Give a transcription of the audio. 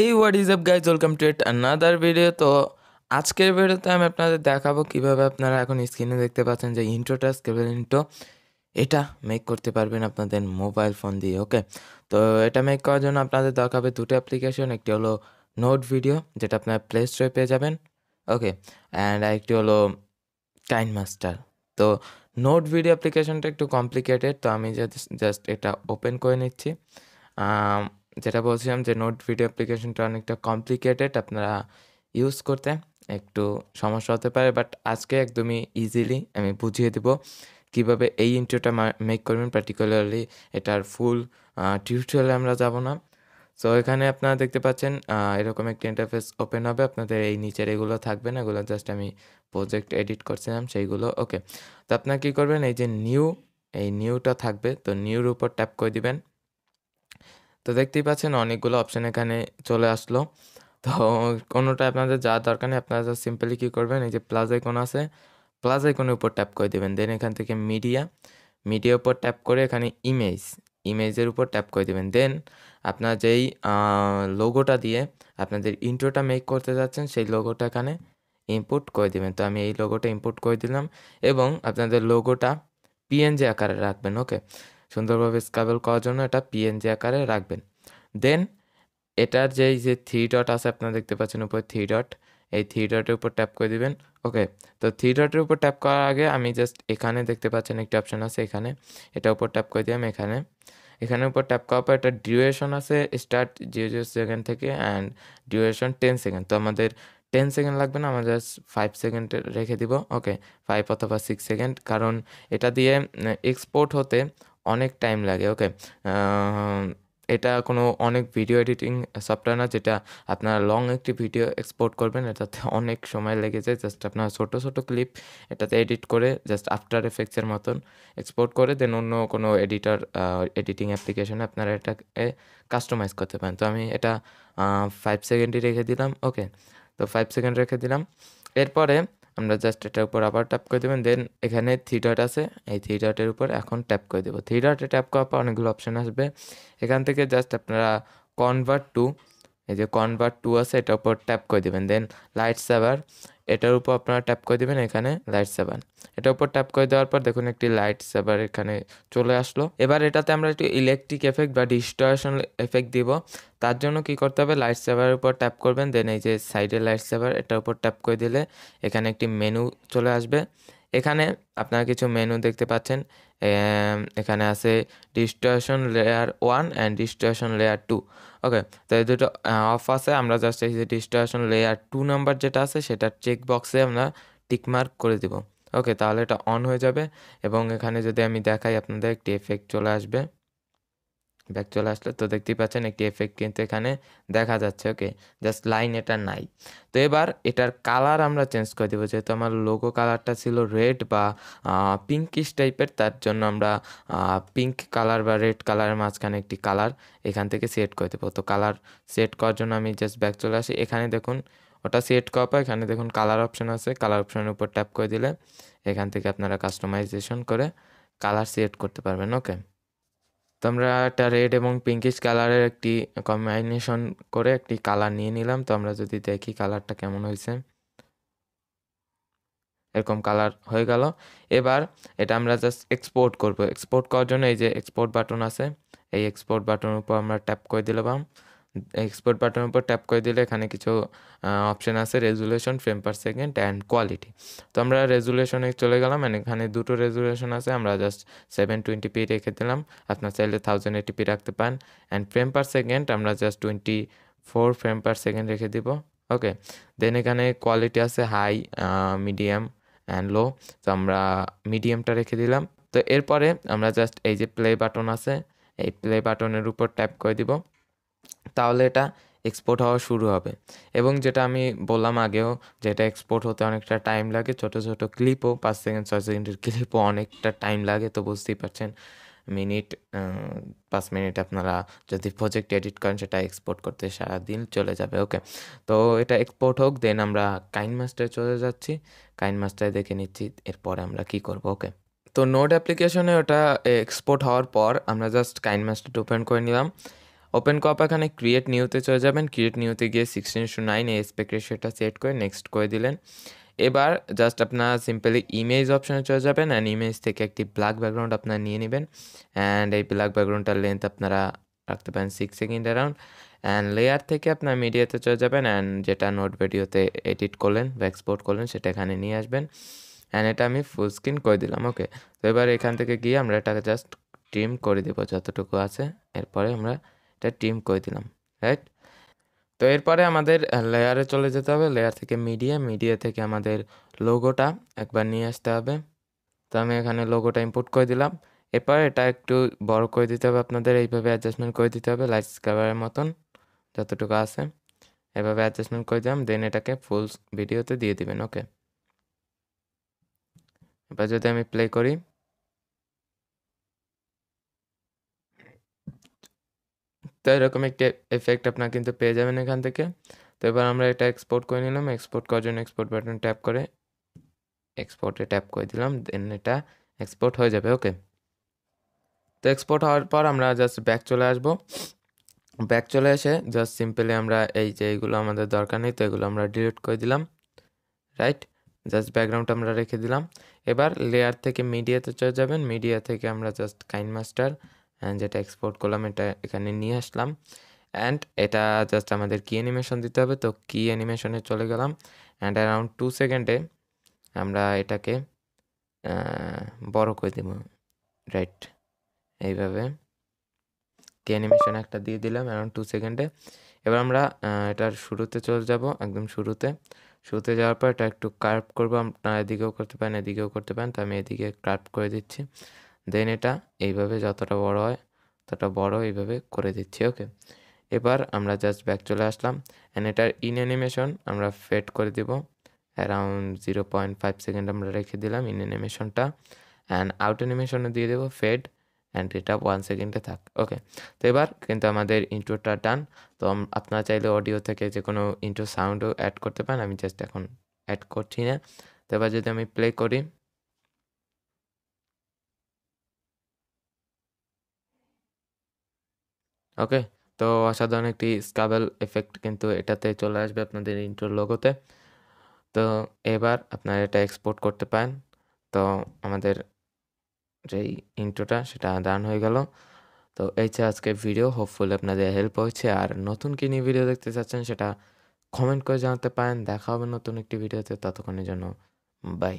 এই what is up guys welcome to at another video তো আজকের ভিডিওতে আমি আপনাদের দেখাবো কীভাবে আপনারা এখন স্ক্রিনে দেখতে পাচ্ছেন যে ইন্ট্রোটা স্কেবল ইন্ট্রো এটা মেক করতে পারবেন আপনাদের মোবাইল ফোন দিয়ে ওকে তো এটা মেক করার জন্য আপনাদের দরকার হবে দুটো অ্যাপ্লিকেশন একটি হলো নোট ভিডিও যেটা আপনার প্লে স্টোরে পেয়ে যাবেন ওকে অ্যান্ড আরেকটি হলো কাইন মাস্টার তো নোট ভিডিও অ্যাপ্লিকেশনটা একটু কমপ্লিকেটেড তো আমি জাস্ট এটা ওপেন করে নিচ্ছি। যেটা বলছিলাম যে নোট ভিডিও অ্যাপ্লিকেশনটা অনেকটা কমপ্লিকেটেড, আপনারা ইউজ করতে একটু সমস্যা হতে পারে বাট আজকে একদমই ইজিলি আমি বুঝিয়ে দেব কীভাবে এই ইন্ট্রোটা মেক করবেন। পার্টিকুলারলি এটার ফুল টিউটোরিয়ালে আমরা যাব না। সো এখানে আপনারা দেখতে পাচ্ছেন এরকম একটি ইন্টারফেস ওপেন হবে। আপনাদের এই নিচের এগুলো থাকবে না, এগুলো জাস্ট আমি প্রজেক্ট এডিট করছিলাম, সেইগুলো ওকে তো আপনারা কী করবেন, এই যে নিউ এই নিউটা থাকবে, তো নিউর উপর ট্যাপ করে দিবেন। তো দেখতেই পাচ্ছেন অনেকগুলো অপশান এখানে চলে আসলো। তো কোনোটা আপনাদের যা দরকার নেই, আপনারা সিম্পলি কী করবেন, এই যে প্লাস আইকন আছে প্লাস আইকনের উপর ট্যাপ করে দেবেন। দেন এখান থেকে মিডিয়া মিডিয়ার উপর ট্যাপ করে এখানে ইমেজ ইমেজের উপর ট্যাপ করে দেবেন। দেন আপনার যেই লোগোটা দিয়ে আপনাদের ইন্ট্রোটা মেক করতে যাচ্ছেন, সেই লোগোটা এখানে ইনপুট করে দেবেন। তো আমি এই লোগোটা ইনপুট করে দিলাম এবং আপনাদের লোগোটা পিএনজি আকারে রাখবেন ওকে সুন্দরভাবে স্কাবেল করার জন্য এটা পিএনজি আকারে রাখবেন। দেন এটার যেই, যে থ্রি ডট আছে, আপনারা দেখতে পাচ্ছেন উপরে থ্রি ডট এই থ্রি ডটের উপর ট্যাপ করে দিবেন। ওকে তো থ্রি ডটের উপর ট্যাপ করার আগে আমি জাস্ট এখানে দেখতে পাচ্ছেন একটি অপশন আছে এখানে। এটা উপর ট্যাপ করে দিলাম এখানে। এখানে উপর ট্যাপ করার পর একটা ডিউরেশন আছে স্টার্ট জিরো জিরো সেকেন্ড থেকে অ্যান্ড ডিউরেশন টেন সেকেন্ড তো আমাদের টেন সেকেন্ড লাগবে না, আমরা জাস্ট ফাইভ সেকেন্ড রেখে দিব। ওকে ফাইভ অথবা সিক্স সেকেন্ড কারণ এটা দিয়ে এক্সপোর্ট হতে অনেক টাইম লাগে ওকে এটা কোনো অনেক ভিডিও এডিটিং সফটওয়্যার না যেটা আপনারা লং একটি ভিডিও এক্সপোর্ট করবেন, এটাতে অনেক সময় লেগে যায়। জাস্ট আপনার ছোটো ছোটো ক্লিপ এটাতে এডিট করে জাস্ট আফটার এফেক্টসের মতন এক্সপোর্ট করে দেন অন্য কোনো এডিটার এডিটিং অ্যাপ্লিকেশনে আপনারা এটাকে কাস্টমাইজ করতে পারেন। তো আমি এটা ফাইভ সেকেন্ডই রেখে দিলাম ওকে তো ফাইভ সেকেন্ড রেখে দিলাম। এরপরে আমরা জাস্ট এটার উপর আবার ট্যাপ করে দেবেন দেন এখানে থ্রি ডট আছে, এই থ্রি ডটের উপর এখন ট্যাপ করে দেবো। থ্রি ডটে ট্যাপ করার পর অনেকগুলো অপশান আসবে। এখান থেকে জাস্ট আপনারা কনভার্ট টু এই যে কনভার্ট টু আছে, এটার উপর ট্যাপ করে দেবেন। দেন লাইট সেভার এটার উপর আপনারা ট্যাপ করে দেবেন এখানে লাইট সেভার এটার উপর ট্যাপ করে দেওয়ার পর দেখুন একটি লাইট সেভার এখানে চলে আসলো। এবার এটাতে আমরা একটু ইলেকট্রিক এফেক্ট বা ডিস্টরেশন এফেক্ট দিব। তার জন্য কি করতে হবে? লাইট সেভারের উপর ট্যাপ করবেন। দেন এই যে সাইডে লাইট সেভার এটার উপর ট্যাপ করে দিলে এখানে একটি মেনু চলে আসবে। এখানে আপনারা কিছু মেনু দেখতে পাচ্ছেন। এখানে আছে distortion layer one and distortion layer two okay তো এই দুটো অফ আছে। আমরা জাস্ট এই যে ডিস্টরেশন লেয়ার টু নাম্বার যেটা আছে সেটা চেক বক্সে আমরা টিকমার্ক করে দিব। ওকে তাহলে এটা অন হয়ে যাবে এবং এখানে যদি আমি দেখাই, আপনাদের একটি এফেক্ট চলে আসবে। ব্যাক চলে আসলে। তো দেখতেই পাচ্ছেন একটি এফেক্ট কিন্তু এখানে দেখা যাচ্ছে ওকে জাস্ট লাইন এটা নাই। তো এবার এটার কালার আমরা চেঞ্জ করে দেবো। যেহেতু আমার লোগো কালারটা ছিল রেড বা পিঙ্কিশ টাইপের তার জন্য আমরা পিঙ্ক কালার বা রেড কালারের মাঝখানে একটি কালার এখান থেকে সেট করে দেবো। তো কালার সেট করার জন্য আমি জাস্ট ব্যাক চলে আসি। এখানে দেখুন, ওটা সেট করার পর এখানে দেখুন কালার অপশন আছে। কালার অপশনের উপর ট্যাপ করে দিলে এখান থেকে আপনারা কাস্টমাইজেশন করে কালার সেট করতে পারবেন ওকে তো আমরা একটা রেড এবং পিঙ্কিশ কালারের একটি কম্বাইনেশন করে একটি কালার নিয়ে নিলাম। তো আমরা যদি দেখি কালারটা কেমন হয়েছে। এরকম কালার হয়ে গেল। এবার এটা আমরা জাস্ট এক্সপোর্ট করব। এক্সপোর্ট করার জন্য এই যে এক্সপোর্ট বাটন আছে, এই এক্সপোর্ট বাটনের উপর আমরা ট্যাপ করে দিলাম। এক্সপোর্ট বাটনের উপর ট্যাপ করে দিলে এখানে কিছু অপশন আছে resolution frame per second and quality তো আমরা রেজুলেশনে চলে গেলাম and এখানে দুটো রেজুলেশন আছে, আমরা জাস্ট সেভেন টোয়েন্টি পি রেখে দিলাম। আপনার চাইলে থাউজেন্ড এইটি পি রাখতে পারেন। অ্যান্ড ফ্রেম পার সেকেন্ড আমরা just twenty four frame per second রেখে দিব। ওকে দেন এখানে কোয়ালিটি আছে হাই মিডিয়াম অ্যান্ড লো তো আমরা মিডিয়ামটা রেখে দিলাম। তো এরপরে আমরা জাস্ট এই যে প্লে বাটন আছে, এই প্লে বাটনের উপর ট্যাপ করে দিব। তাহলে এটা এক্সপোর্ট হওয়া শুরু হবে। এবং যেটা আমি বললাম আগেও যেটা এক্সপোর্ট হতে অনেকটা টাইম লাগে, ছোট ছোট ক্লিপও পাঁচ সেকেন্ড ছয় সেকেন্ডের ক্লিপও অনেকটা টাইম লাগে, তো বুঝতেই পারছেন। মিনিট পাঁচ মিনিট আপনারা যদি প্রজেক্ট এডিট করেন, সেটা এক্সপোর্ট করতে সারাদিন চলে যাবে ওকে তো এটা এক্সপোর্ট হোক দেন আমরা কাইন মাস্টারে চলে যাচ্ছি। কাইন মাস্টারে দেখে নিচ্ছি, এরপরে আমরা কি করব ওকে তো নোট অ্যাপ্লিকেশনে ওটা এক্সপোর্ট হওয়ার পর আমরা জাস্ট কাইন মাস্টারটা ওপেন করে নিলাম। ওপেন কপ এখানে ক্রিয়েট নিউতে চলে যাবেন। ক্রিয়েট নিউতে গিয়ে সিক্সটিন টু নাইন এই স্পেক রেশিওটা সেট করে নেক্সট করে দিলেন। এবার জাস্ট আপনার সিম্পলি ইমেজ অপশানে চলে যাবেন অ্যান্ড ইমেজ থেকে একটি ব্ল্যাক ব্যাকগ্রাউন্ড আপনারা নিয়ে নেবেন। অ্যান্ড এই ব্ল্যাক ব্যাকগ্রাউন্ডটার লেন্থ আপনারা রাখতে পারেন six second around and layer থেকে আপনার মিডিয়াতে চলে যাবেন অ্যান্ড যেটা নোট ভিডিওতে এডিট করলেন বা এক্সপোর্ট করলেন সেটা এখানে নিয়ে আসবেন। অ্যান্ড এটা আমি ফুল স্ক্রিন করে দিলাম ওকে তো এবার এখান থেকে গিয়ে আমরা এটাকে জাস্ট ট্রিম করে দেবো যতটুকু আছে। এরপরে আমরা এটা ট্রিম করে দিলাম রাইট তো এরপরে আমাদের লেয়ারে চলে যেতে হবে লেয়ার থেকে মিডিয়া মিডিয়া থেকে আমাদের লোগোটা একবার নিয়ে আসতে হবে। তো আমি এখানে লোগোটা ইম্পোর্ট করে দিলাম। এরপর এটা একটু বড় করে দিতে হবে আপনাদের, এইভাবে অ্যাডজাস্টমেন্ট করে দিতে হবে লাইট স্কাবারের মতন, যতটুকু আছে। এভাবে অ্যাডজাস্টমেন্ট করে দিলাম দেন এটাকে ফুল ভিডিওতে দিয়ে দিবেন ওকে এবার যদি আমি প্লে করি তো এরকম একটি এফেক্ট আপনার কিন্তু পেয়ে যাবেন এখান থেকে। তো এবার আমরা এটা এক্সপোর্ট করে নিলাম। এক্সপোর্ট করার জন্য এক্সপোর্ট বাটন ট্যাপ করে এক্সপোর্টে ট্যাপ করে দিলাম। দেন এটা এক্সপোর্ট হয়ে যাবে ওকে তো এক্সপোর্ট হওয়ার পর আমরা জাস্ট ব্যাক চলে আসব। ব্যাক চলে এসে জাস্ট সিম্পলি আমরা এই যে এইগুলো আমাদের দরকার নেই, তো এগুলো আমরা ডিলিট করে দিলাম। রাইট জাস্ট ব্যাকগ্রাউন্ড আমরা রেখে দিলাম। এবার লেয়ার থেকে মিডিয়াতে চলে যাবেন। মিডিয়া থেকে আমরা জাস্ট কাইন মাস্টার অ্যান্ড যেটা এক্সপোর্ট করলাম, এটা এখানে নিয়ে আসলাম। অ্যান্ড এটা জাস্ট আমাদের কি অ্যানিমেশন দিতে হবে। তো কি অ্যানিমেশনে চলে গেলাম। অ্যান্ড অ্যারাউন্ড টু সেকেন্ডে আমরা এটাকে বড় করে দেব। রাইট এইভাবে কি অ্যানিমেশন একটা দিয়ে দিলাম অ্যারাউন্ড টু সেকেন্ডে এবার আমরা এটার শুরুতে চলে যাব, একদম শুরুতে। শুরুতে যাওয়ার পর এটা একটু কার্ভ করব। আপনারা এদিকেও করতে পারেন, এদিকেও করতে পারেন। তো আমি এদিকে কার্ভ করে দিচ্ছি। দেন এটা এইভাবে যতটা বড় হয়, ততটা বড় এইভাবে করে দিচ্ছি ওকে এবার আমরা জাস্ট ব্যাক চলে আসলাম অ্যান্ড এটার ইন অ্যানিমেশন আমরা ফেড করে দিব। Around zero point five second আমরা রেখে দিলাম ইন অ্যানিমেশনটা অ্যান্ড আউট অ্যানিমেশনে দিয়ে দেবো ফেড অ্যান্ড এটা ওয়ান সেকেন্ডে থাক ওকে তো এবার কিন্তু আমাদের ইন্ট্রোটা ডান তো আপনারা চাইলে অডিও থেকে যে কোনো ইন্ট্রো সাউন্ডও অ্যাড করতে পারেন, আমি জাস্ট এখন অ্যাড করছি না। তো এবার যদি আমি প্লে করি ওকে তো অসাধারণ একটি স্কাবেল এফেক্ট কিন্তু এটাতে চলে আসবে আপনাদের ইন্ট্রোর লোগোতে তো এবার আপনারা এটা এক্সপোর্ট করতে পারেন। তো আমাদের যেই ইন্ট্রোটা সেটা দান হয়ে গেল। তো এই যে আজকে ভিডিও হোপফুল আপনাদের হেল্প হয়েছে। আর নতুন কি নিয়ে ভিডিও দেখতে চাচ্ছেন, সেটা কমেন্ট করে জানাতে পারেন। দেখা হবে নতুন একটি ভিডিওতে ততক্ষণের জন্য বাই